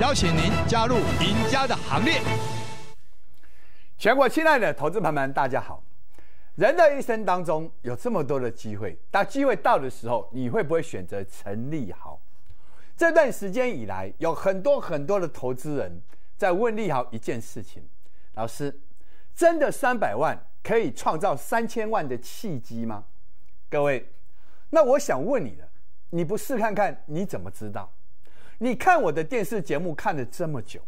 邀请您加入赢家的行列。全国亲爱的投资朋友们，大家好！人的一生当中有这么多的机会，当机会到的时候，你会不会选择陈立豪？这段时间以来，有很多很多的投资人在问立豪一件事情：老师，真的三百万可以创造三千万的契机吗？各位，那我想问你了，你不试看看，你怎么知道？你看我的电视节目看了这么久，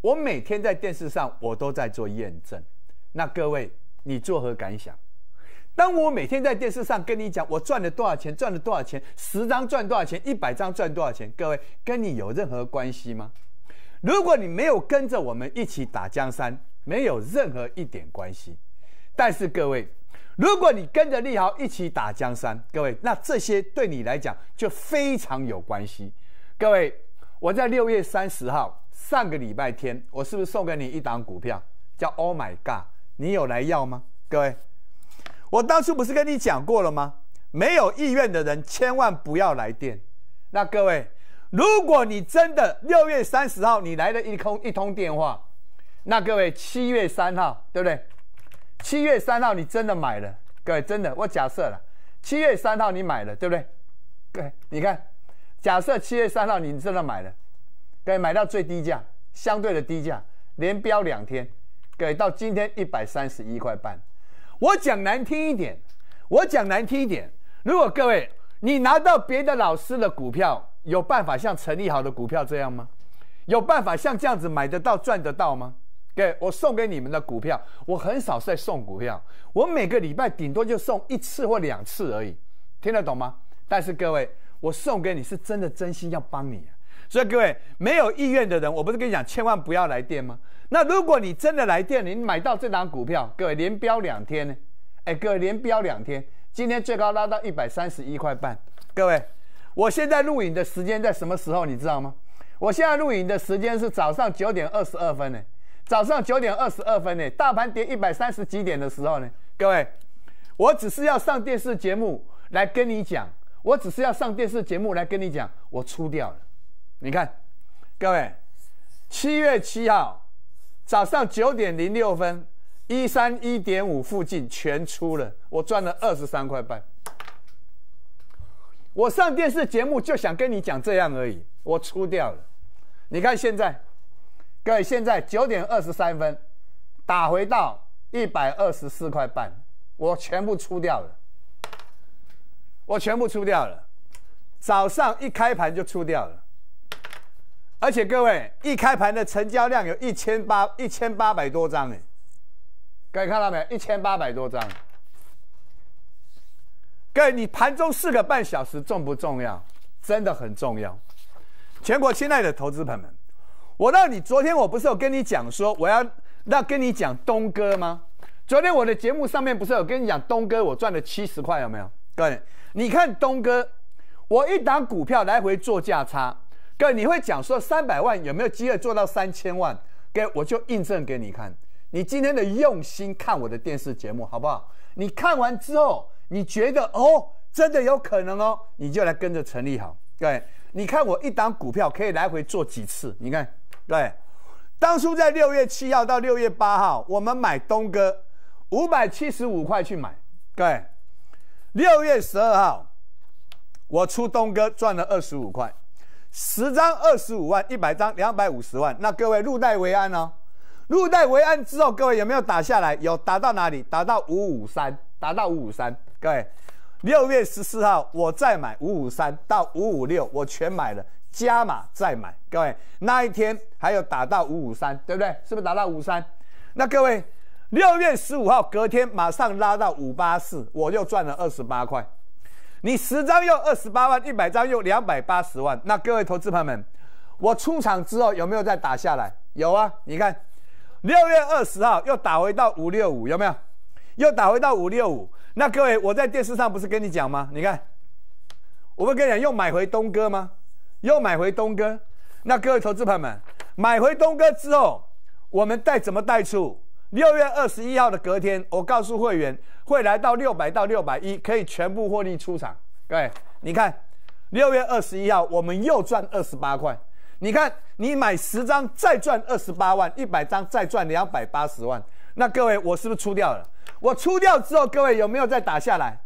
我每天在电视上我都在做验证。那各位，你作何感想？当我每天在电视上跟你讲我赚了多少钱，赚了多少钱，十张赚多少钱，一百张赚多少钱，各位跟你有任何关系吗？如果你没有跟着我们一起打江山，没有任何一点关系。但是各位，如果你跟着利豪一起打江山，各位，那这些对你来讲就非常有关系。各位，我在六月三十号上个礼拜天，我是不是送给你一档股票，叫 Oh My God？你有来要吗？各位，我当初不是跟你讲过了吗？没有意愿的人千万不要来电。那各位，如果你真的六月三十号你来了一通一通电话，那各位七月三号对不对？七月三号你真的买了，各位真的，我假设了，七月三号你买了，对不对？各位，你看。假设七月三号你真的买了，可以买到最低价，相对的低价，连标两天，给到今天一百三十一块半。我讲难听一点，我讲难听一点，如果各位你拿到别的老师的股票，有办法像陈立豪的股票这样吗？有办法像这样子买得到赚得到吗？给，我送给你们的股票，我很少在送股票，我每个礼拜顶多就送一次或两次而已，听得懂吗？但是各位。我送给你是真的真心要帮你，所以各位没有意愿的人，我不是跟你讲千万不要来电吗？那如果你真的来电，你买到这档股票，各位连标两天呢？哎，各位连标两天，今天最高拉到一百三十一块半。各位，我现在录影的时间在什么时候？你知道吗？我现在录影的时间是早上九点二十二分呢。早上九点二十二分呢，大盘跌一百三十几点的时候呢？各位，我只是要上电视节目来跟你讲。我只是要上电视节目来跟你讲，我出掉了。你看，各位，七月七号早上九点零六分，一三一点五附近全出了，我赚了二十三块半。我上电视节目就想跟你讲这样而已，我出掉了。你看现在，各位，现在九点二十三分，打回到一百二十四块半，我全部出掉了。我全部出掉了，早上一开盘就出掉了，而且各位一开盘的成交量有一千八一千八百多张哎，各位看到没有？一千八百多张。各位，你盘中四个半小时重不重要？真的很重要。全国亲爱的投资朋友们，我让你昨天我不是有跟你讲说我要要跟你讲东哥吗？昨天我的节目上面不是有跟你讲东哥我赚了七十块有没有？各位。你看东哥，我一档股票来回做价差，哥你会讲说三百万有没有机会做到三千万？哥我就印证给你看，你今天的用心看我的电视节目好不好？你看完之后，你觉得哦，真的有可能哦，你就来跟着陈立好。对，你看我一档股票可以来回做几次？你看，对，当初在六月七号到六月八号，我们买东哥五百七十五块去买，对。六月十二号，我出东哥赚了二十五块，十张二十五万，一百张两百五十万。那各位入袋为安哦，入袋为安之后，各位有没有打下来？有打到哪里？打到五五三，打到五五三。各位，六月十四号我再买五五三到五五六，我全买了，加码再买。各位那一天还有打到五五三，对不对？是不是打到五三？那各位。六月十五号，隔天马上拉到五八四，我又赚了二十八块。你十张又二十八万，一百张又两百八十万。那各位投资朋友们，我出场之后有没有再打下来？有啊，你看，六月二十号又打回到五六五，有没有？又打回到五六五。那各位，我在电视上不是跟你讲吗？你看，我不跟你讲又买回东哥吗？又买回东哥。那各位投资朋友们，买回东哥之后，我们带怎么带出？六月二十一号的隔天，我告诉会员会来到六百到六百一，可以全部获利出场。各位，你看，六月二十一号我们又赚二十八块。你看，你买十张再赚二十八万，一百张再赚两百八十万。那各位，我是不是出掉了？我出掉之后，各位有没有再打下来？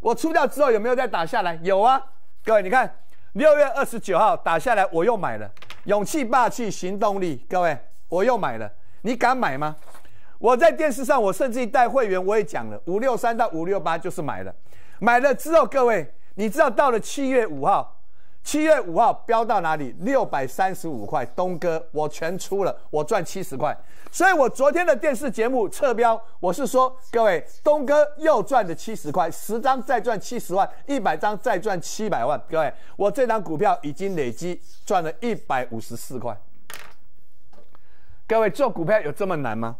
我出掉之后有没有再打下来？有啊，各位你看，六月二十九号打下来，我又买了，勇气、霸气、行动力，各位我又买了，你敢买吗？我在电视上，我甚至带会员我也讲了，五六三到五六八就是买了，买了之后，各位你知道到了七月五号。七月五号飙到哪里？六百三十五块，东哥我全出了，我赚七十块。所以我昨天的电视节目测标，我是说各位，东哥又赚了七十块，十张再赚七十万，一百张再赚七百万。各位，我这张股票已经累积赚了一百五十四块。各位做股票有这么难吗？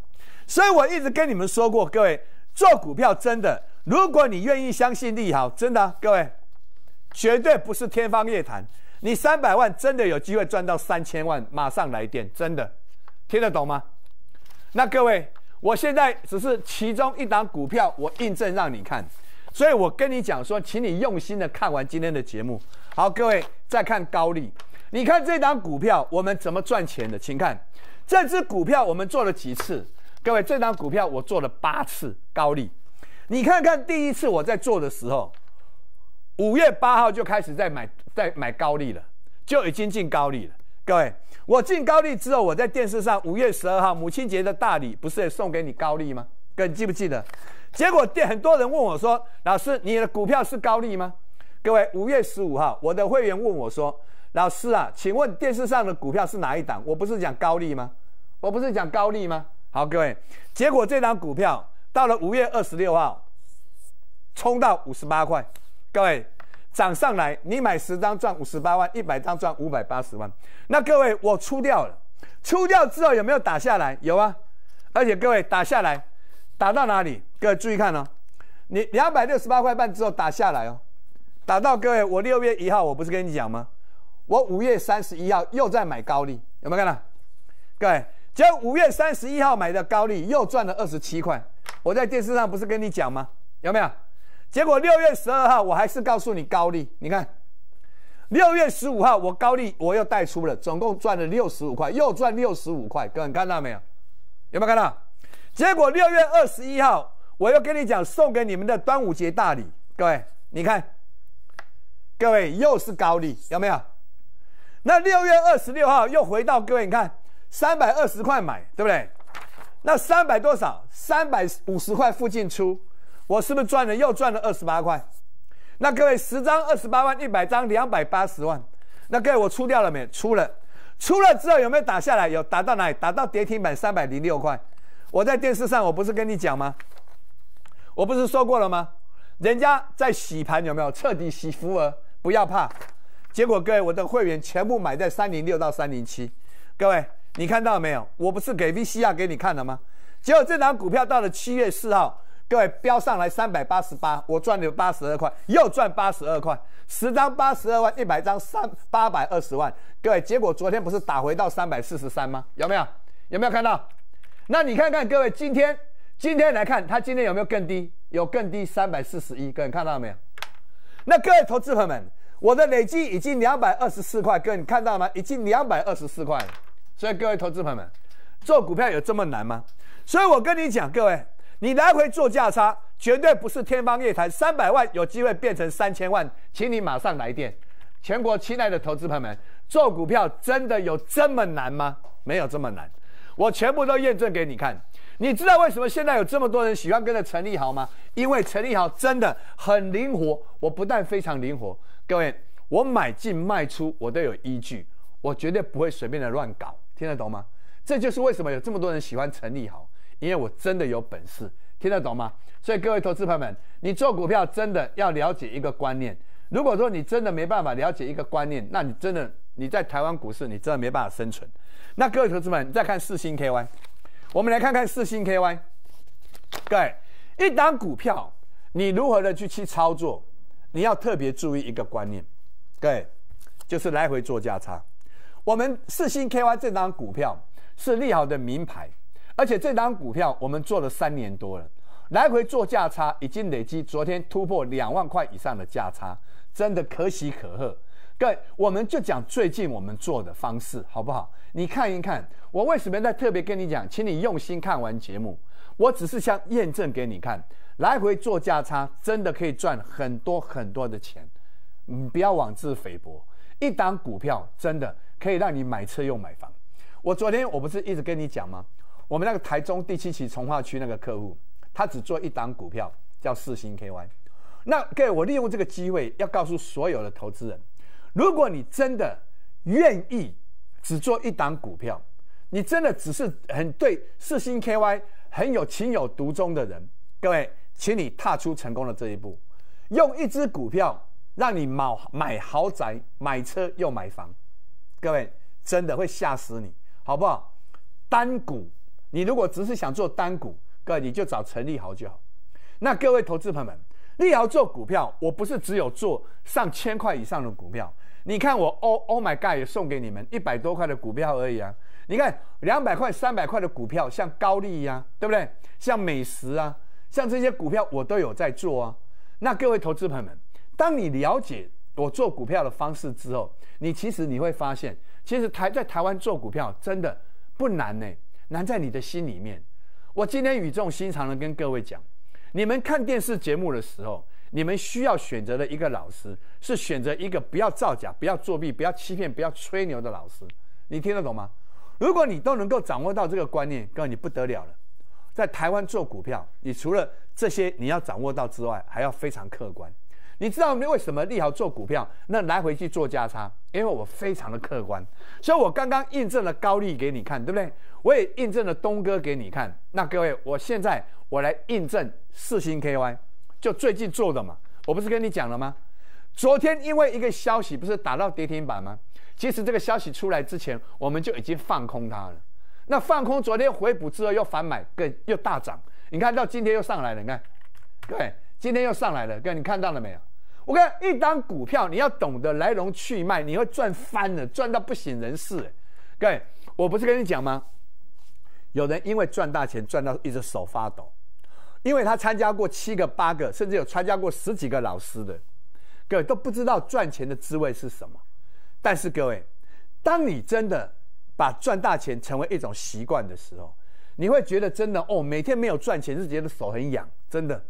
所以我一直跟你们说过，各位做股票真的，如果你愿意相信利好，真的，各位。绝对不是天方夜谭，你三百万真的有机会赚到三千万，马上来电，真的听得懂吗？那各位，我现在只是其中一档股票，我印证让你看，所以我跟你讲说，请你用心的看完今天的节目。好，各位再看高利，你看这档股票我们怎么赚钱的？请看这只股票我们做了几次？各位，这张股票我做了八次高利，你看看第一次我在做的时候。五月八号就开始在买，在买高利了，就已经进高利了。各位，我进高利之后，我在电视上五月十二号母亲节的大礼，不是也送给你高利吗？各位记不记得？结果电很多人问我说：“老师，你的股票是高利吗？”各位，五月十五号，我的会员问我说：“老师啊，请问电视上的股票是哪一档？我不是讲高利吗？我不是讲高利吗？”好，各位，结果这张股票到了五月二十六号，冲到五十八块。各位，涨上来，你买十张赚五十八万，一百张赚五百八十万。那各位，我出掉了，出掉之后有没有打下来？有啊，而且各位打下来，打到哪里？各位注意看哦，你两百六十八块半之后打下来哦，打到各位，我六月一号我不是跟你讲吗？我五月三十一号又在买高利，有没有看到？各位，结果五月三十一号买的高利又赚了二十七块，我在电视上不是跟你讲吗？有没有？结果六月十二号，我还是告诉你高利。你看，六月十五号我高利我又带出了，总共赚了六十五块，又赚六十五块。各位看到没有？有没有看到？结果六月二十一号，我又跟你讲送给你们的端午节大礼。各位，你看，各位又是高利，有没有？那六月二十六号又回到各位，你看三百二十块买，对不对？那三百多少？三百五十块附近出。我是不是赚了又赚了二十八块？那各位十张二十八万，一百张两百八十万。那各位我出掉了没？出了，出了之后有没有打下来？有打到哪里？打到跌停板三百零六块。我在电视上我不是跟你讲吗？我不是说过了吗？人家在洗盘有没有彻底洗福额？不要怕。结果各位我的会员全部买在三零六到三零七。各位你看到没有？我不是给 V C R 给你看了吗？结果这档股票到了七月四号。各位飙上来三百八十八，我赚了八十二块，又赚八十二块，十张八十二万，一百张三八百二十万。各位，结果昨天不是打回到三百四十三吗？有没有？有没有看到？那你看看，各位，今天今天来看，它今天有没有更低？有更低三百四十一。各位看到没有？那各位投资朋友们，我的累计已经两百二十四块，各位你看到了吗？已经两百二十四块。所以各位投资朋友们，做股票有这么难吗？所以我跟你讲，各位。你来回做价差，绝对不是天方夜谭。三百万有机会变成三千万，请你马上来电。全国亲爱的投资朋友们，做股票真的有这么难吗？没有这么难，我全部都验证给你看。你知道为什么现在有这么多人喜欢跟着陈立豪吗？因为陈立豪真的很灵活。我不但非常灵活，各位，我买进卖出我都有依据，我绝对不会随便的乱搞，听得懂吗？这就是为什么有这么多人喜欢陈立豪。因为我真的有本事，听得懂吗？所以各位投资朋友们，你做股票真的要了解一个观念。如果说你真的没办法了解一个观念，那你真的你在台湾股市你真的没办法生存。那各位投资们，你再看四星 KY，我们来看看四星 KY，各位，一档股票你如何的去去操作，你要特别注意一个观念，各位，就是来回做价差。我们四星 KY 这档股票是利好的名牌，而且这档股票我们做了三年多了，来回做价差已经累积，昨天突破两万块以上的价差，真的可喜可贺。各位，我们就讲最近我们做的方式，好不好？你看一看，我为什么在特别跟你讲，请你用心看完节目。我只是想验证给你看，来回做价差真的可以赚很多很多的钱。你不要妄自菲薄，一档股票真的可以让你买车又买房。我昨天我不是一直跟你讲吗？我们那个台中第七期从化区那个客户，他只做一档股票，叫四星 KY。那各位，我利用这个机会要告诉所有的投资人。如果你真的愿意只做一档股票，你真的只是很对四星 KY 很有情有独钟的人，各位，请你踏出成功的这一步，用一只股票让你买买豪宅、买车又买房，各位真的会吓死你，好不好？单股，你如果只是想做单股，各位你就找陈立豪就好。那各位投资朋友们，立豪做股票，我不是只有做上千块以上的股票。你看我，Oh Oh my God，也送给你们一百多块的股票而已啊！你看两百块、三百块的股票，像高丽呀，对不对？像美食啊，像这些股票我都有在做啊。那各位投资朋友们，当你了解我做股票的方式之后，你其实你会发现，其实台在台湾做股票真的不难呢，难在你的心里面。我今天语重心长的跟各位讲，你们看电视节目的时候。你们需要选择的一个老师是选择一个不要造假、不要作弊、不要欺骗、不要吹牛的老师。你听得懂吗？如果你都能够掌握到这个观念，告诉你不得了了。在台湾做股票，你除了这些你要掌握到之外，还要非常客观。你知道为什么利好做股票，那来回去做价差？因为我非常的客观，所以我刚刚印证了高利给你看，对不对？我也印证了东哥给你看。那各位，我现在我来印证四星 KY。就最近做的嘛，我不是跟你讲了吗？昨天因为一个消息，不是打到跌停板吗？其实这个消息出来之前，我们就已经放空它了。那放空昨天回补之后又反买，更又大涨。你看到今天又上来了，你看，对，今天又上来了，哥，你看到了没有？我看一单股票，你要懂得来龙去脉，你会赚翻了，赚到不省人事。各位，我不是跟你讲吗？有人因为赚大钱，赚到一只手发抖。因为他参加过七个、八个，甚至有参加过十几个老师的，各位都不知道赚钱的滋味是什么。但是各位，当你真的把赚大钱成为一种习惯的时候，你会觉得真的哦，每天没有赚钱是觉得手很痒，真的。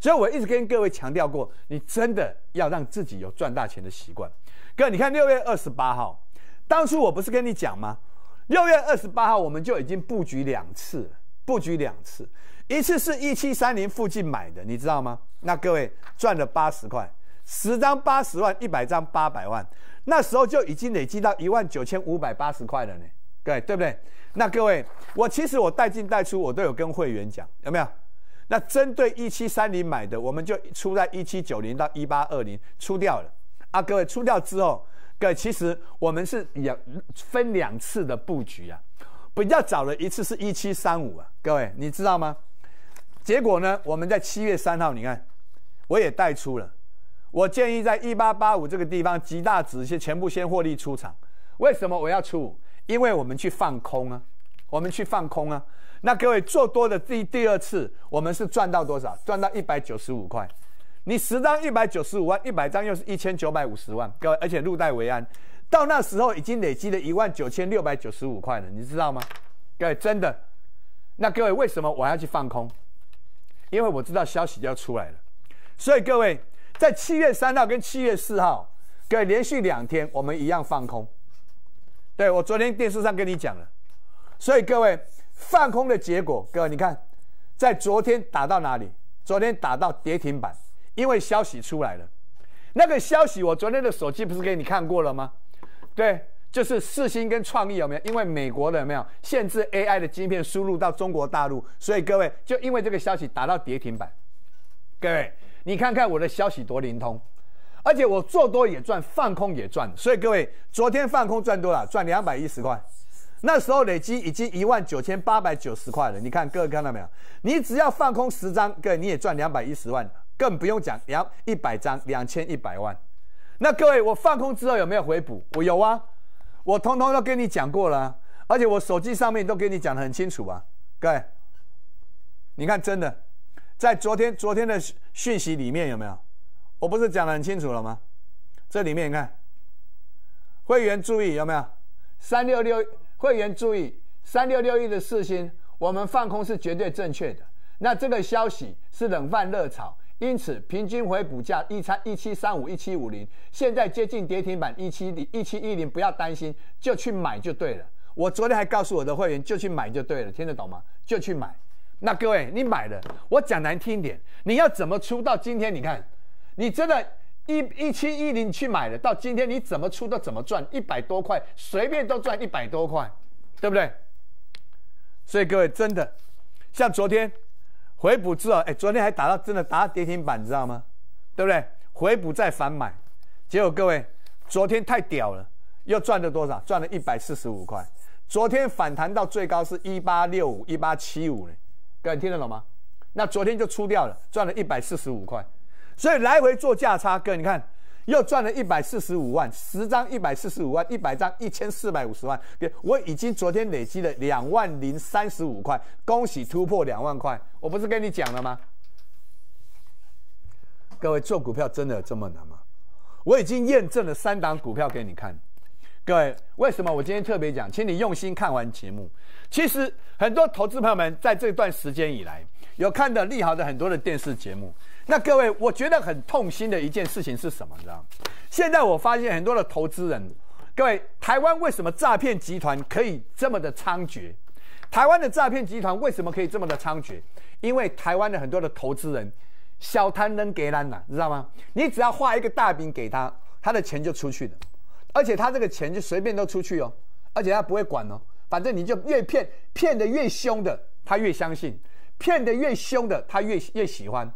所以我一直跟各位强调过，你真的要让自己有赚大钱的习惯。各位，你看六月二十八号，当初我不是跟你讲吗？六月二十八号我们就已经布局两次，布局两次。一次是一七三零附近买的，你知道吗？那各位赚了八十块，十张八十万，一百张八百万，那时候就已经累积到一万九千五百八十块了呢。各位对不对？那各位，我其实我带进带出，我都有跟会员讲，有没有？那针对一七三零买的，我们就出在一七九零到一八二零出掉了。啊，各位出掉之后，各位其实我们是两分两次的布局啊，比较早的一次是一七三五啊，各位你知道吗？结果呢？我们在七月三号，你看，我也带出了。我建议在一八八五这个地方极大值先全部先获利出场。为什么我要出？因为我们去放空啊，我们去放空啊。那各位做多的第第二次，我们是赚到多少？赚到一百九十五块。你十张一百九十五万，一百张又是一千九百五十万。各位，而且入袋为安，到那时候已经累积了一万九千六百九十五块了，你知道吗？各位，真的。那各位，为什么我要去放空？因为我知道消息要出来了，所以各位在七月三号跟七月四号，各位连续两天我们一样放空。对我昨天电视上跟你讲了，所以各位放空的结果，各位你看，在昨天打到哪里？昨天打到跌停板，因为消息出来了。那个消息我昨天的手机不是给你看过了吗？对。就是四星跟创意有没有？因为美国的有没有限制 AI 的晶片输入到中国大陆，所以各位就因为这个消息打到跌停板。各位，你看看我的消息多灵通，而且我做多也赚，放空也赚。所以各位，昨天放空赚多少？赚两百一十块。那时候累积已经一万九千八百九十块了。你看各位看到没有？你只要放空十张，各位你也赚两百一十万，更不用讲两一百张两千一百万。那各位，我放空之后有没有回补？我有啊，我通通都跟你讲过了，而且我手机上面都跟你讲的很清楚啊。各位，你看真的，在昨天昨天的讯息里面有没有？我不是讲的很清楚了吗？这里面你看，会员注意有没有？三六六会员注意，三六六一的四星，我们放空是绝对正确的。那这个消息是冷饭热炒，因此平均回补价一三一七三五一七五零，现在接近跌停板一七零一七一零，不要担心，就去买就对了。我昨天还告诉我的会员，就去买就对了，听得懂吗？就去买。那各位，你买了，我讲难听点，你要怎么出到今天？你看，你真的。一一七一零去买的，到今天你怎么出都怎么赚，一百多块随便都赚一百多块，对不对？所以各位真的，像昨天回补之后，哎，昨天还打到真的打到跌停板，你知道吗？对不对？回补再反买，结果各位昨天太屌了，又赚了多少？赚了一百四十五块。昨天反弹到最高是一八六五、一八七五呢，各位听得懂吗？那昨天就出掉了，赚了一百四十五块。所以来回做价差，哥，你看又赚了一百四十五万，十张一百四十五万，一百张一千四百五十万。我已经昨天累积了两万零三十五块，恭喜突破两万块。我不是跟你讲了吗？各位做股票真的这么难吗？我已经验证了三档股票给你看。各位，为什么我今天特别讲？请你用心看完节目。其实很多投资朋友们在这段时间以来，有看的利好的很多的电视节目。那各位，我觉得很痛心的一件事情是什么？你知道吗？现在我发现很多的投资人，各位，台湾为什么诈骗集团可以这么的猖獗？台湾的诈骗集团为什么可以这么的猖獗？因为台湾的很多的投资人小贪能给烂了，你知道吗？你只要画一个大饼给他，他的钱就出去了，而且他这个钱就随便都出去哦，而且他不会管哦，反正你就越骗，骗的越凶的他越相信，骗的越凶的他越越喜欢。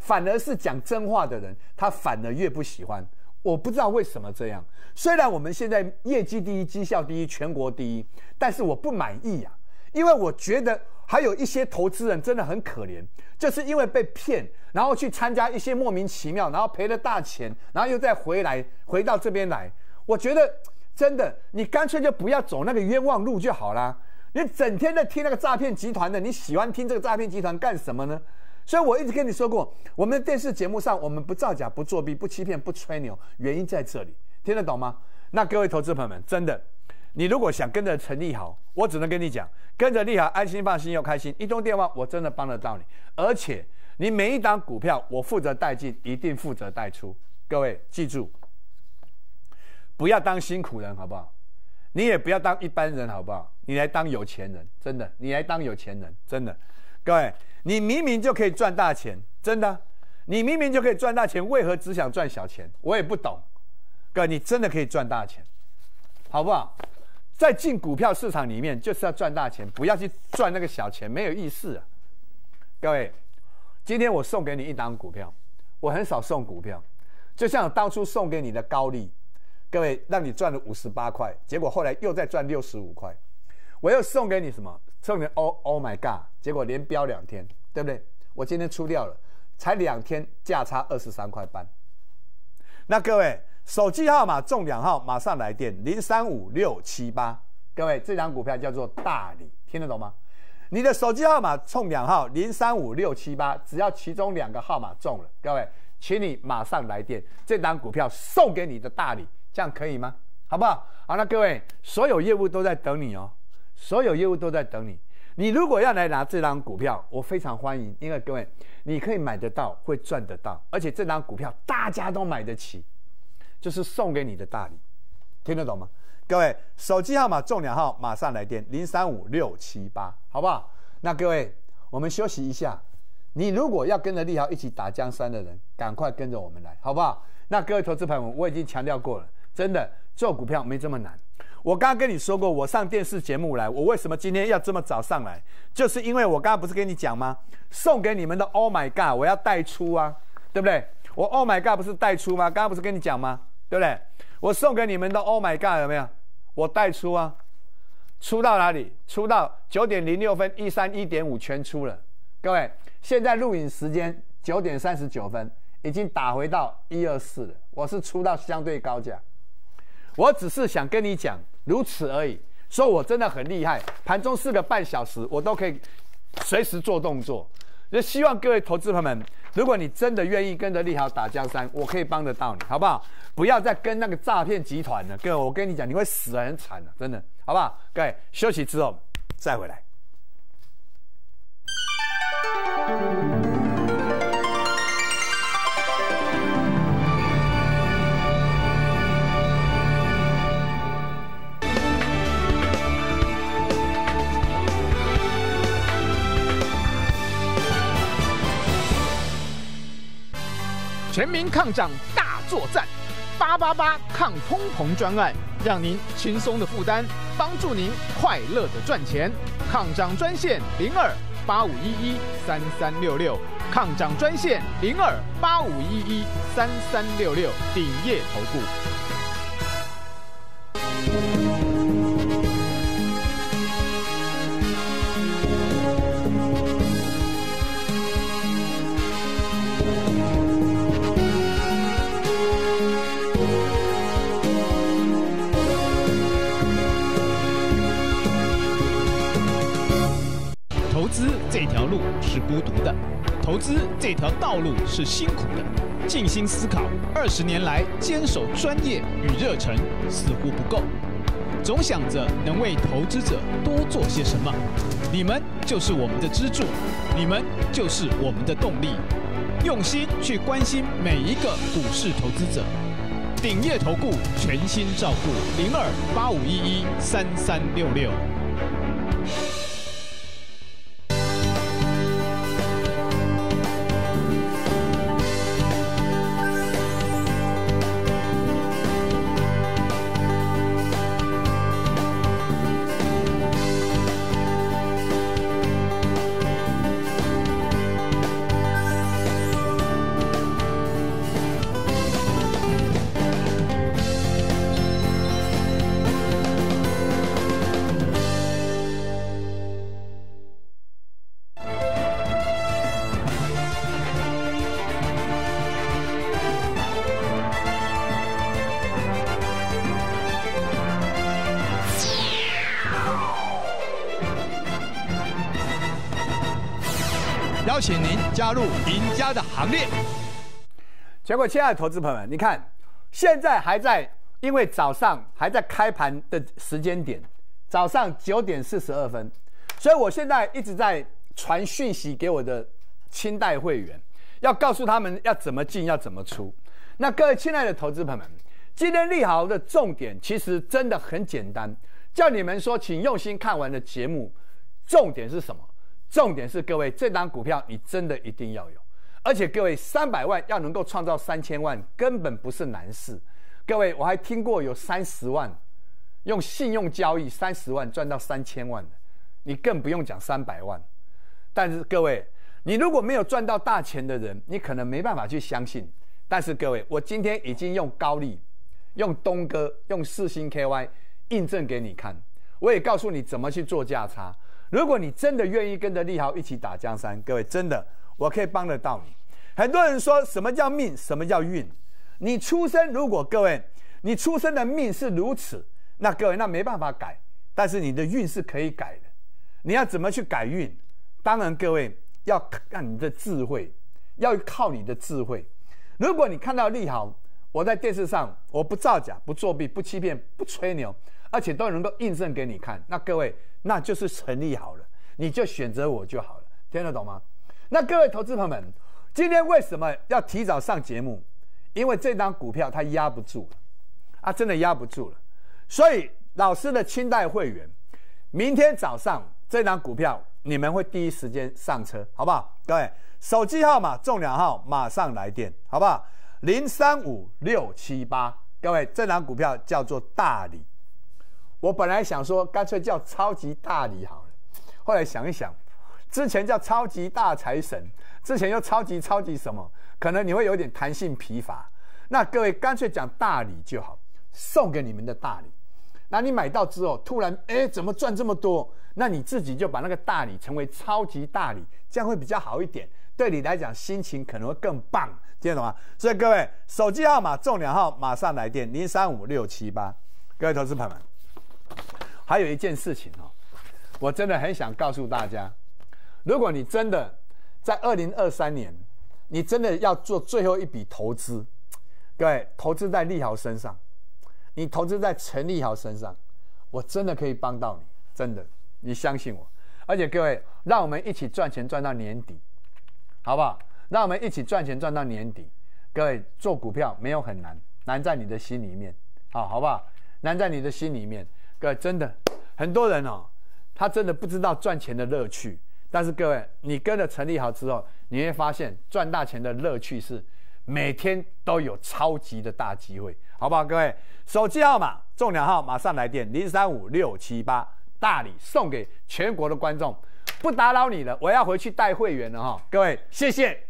反而是讲真话的人，他反而越不喜欢。我不知道为什么这样。虽然我们现在业绩第一、绩效第一、全国第一，但是我不满意呀。因为我觉得还有一些投资人真的很可怜，就是因为被骗，然后去参加一些莫名其妙，然后赔了大钱，然后又再回来回到这边来。我觉得真的，你干脆就不要走那个冤枉路就好啦。你整天在听那个诈骗集团的，你喜欢听这个诈骗集团干什么呢？所以我一直跟你说过，我们的电视节目上，我们不造假、不作弊、不欺骗、不吹牛，原因在这里，听得懂吗？那各位投资朋友们，真的，你如果想跟着陈立豪，我只能跟你讲，跟着立豪安心、放心又开心。一通电话，我真的帮得到你，而且你每一档股票，我负责带进，一定负责带出。各位记住，不要当辛苦人，好不好？你也不要当一般人，好不好？你来当有钱人，真的，你来当有钱人，真的，各位。你明明就可以赚大钱，真的，你明明就可以赚大钱，为何只想赚小钱？我也不懂，哥，你真的可以赚大钱，好不好？在进股票市场里面就是要赚大钱，不要去赚那个小钱，没有意思啊。各位，今天我送给你一档股票，我很少送股票，就像当初送给你的高利，各位让你赚了五十八块，结果后来又再赚六十五块，我又送给你什么？送你 Oh Oh my God！结果连飙两天，对不对？我今天出掉了，才两天价差二十三块半。那各位手机号码中两号，马上来电零三五六七八。各位这张股票叫做大礼，听得懂吗？你的手机号码中两号零三五六七八，只要其中两个号码中了，各位，请你马上来电，这张股票送给你的大礼，这样可以吗？好不好？好，那各位所有业务都在等你哦。所有业务都在等你。你如果要来拿这张股票，我非常欢迎，因为各位你可以买得到，会赚得到，而且这张股票大家都买得起，就是送给你的大礼，听得懂吗？各位手机号码中两号，马上来电零三五六七八，好不好？那各位我们休息一下。你如果要跟着利豪一起打江山的人，赶快跟着我们来，好不好？那各位投资朋友们，我已经强调过了，真的做股票没这么难。我刚刚跟你说过，我上电视节目来，我为什么今天要这么早上来？就是因为我刚刚不是跟你讲吗？送给你们的 Oh my God，我要带出啊，对不对？我 Oh my God 不是带出吗？刚刚不是跟你讲吗？对不对？我送给你们的 Oh my God 有没有？我带出啊，出到哪里？出到九点零六分，一三一点五全出了。各位，现在录影时间九点三十九分，已经打回到一二四了。我是出到相对高价，我只是想跟你讲如此而已。说我真的很厉害，盘中四个半小时，我都可以随时做动作。就希望各位投资朋友们，如果你真的愿意跟着利好打江山，我可以帮得到你，好不好？不要再跟那个诈骗集团了，各位，我跟你讲，你会死得很惨的，真的，好不好？各位休息之后再回来。全民抗涨大作战，八八八抗通膨专案，让您轻松的负担，帮助您快乐的赚钱。抗涨专线零二八五一一三三六六，抗涨专线零二八五一一三三六六，顶业投顾。是辛苦的。静心思考，二十年来坚守专业与热忱似乎不够，总想着能为投资者多做些什么。你们就是我们的支柱，你们就是我们的动力。用心去关心每一个股市投资者，鼎业投顾全心照顾零二八五一一三三六六。加入赢家的行列。结果，亲爱的投资朋友们，你看，现在还在，因为早上还在开盘的时间点，早上九点四十二分，所以我现在一直在传讯息给我的清代会员，要告诉他们要怎么进，要怎么出。那各位亲爱的投资朋友们，今天利好的重点其实真的很简单，叫你们说，请用心看完的节目，重点是什么？重点是各位，这档股票你真的一定要有，而且各位三百万要能够创造三千万，根本不是难事。各位，我还听过有三十万用信用交易三十万赚到三千万的，你更不用讲三百万。但是各位，你如果没有赚到大钱的人，你可能没办法去相信。但是各位，我今天已经用高利、用东哥、用四星 KY 印证给你看，我也告诉你怎么去做价差。如果你真的愿意跟着利豪一起打江山，各位真的，我可以帮得到你。很多人说什么叫命，什么叫运？你出生如果各位，你出生的命是如此，那各位那没办法改，但是你的运是可以改的。你要怎么去改运？当然各位要看你的智慧，要靠你的智慧。如果你看到利豪，我在电视上，我不造假，不作弊，不欺骗，不吹牛，而且都能够印证给你看，那各位。那就是成立好了，你就选择我就好了，听得懂吗？那各位投资朋友们，今天为什么要提早上节目？因为这张股票它压不住了，啊，真的压不住了。所以老师的清代会员，明天早上这张股票你们会第一时间上车，好不好？各位手机号码中两号马上来电，好不好？零三五六七八，各位这张股票叫做大理。我本来想说，干脆叫超级大礼好了。后来想一想，之前叫超级大财神，之前又超级超级什么，可能你会有点弹性疲乏。那各位干脆讲大礼就好，送给你们的大礼。那你买到之后，突然哎，怎么赚这么多？那你自己就把那个大礼成为超级大礼，这样会比较好一点。对你来讲，心情可能会更棒，听得懂吗？所以各位，手机号码中两号马上来电零三五六七八。各位投资朋友们，还有一件事情哦，我真的很想告诉大家，如果你真的在二零二三年，你真的要做最后一笔投资，各位投资在利豪身上，你投资在陈立豪身上，我真的可以帮到你，真的，你相信我。而且各位，让我们一起赚钱赚到年底，好不好？让我们一起赚钱赚到年底。各位做股票没有很难，难在你的心里面，好，好不好？难在你的心里面。各位真的很多人哦，他真的不知道赚钱的乐趣。但是各位，你跟着陈立豪之后，你会发现赚大钱的乐趣是每天都有超级的大机会，好不好？各位，手机号码中两号马上来电零三五六七八，大礼送给全国的观众，不打扰你了，我要回去带会员了哈，各位，谢谢。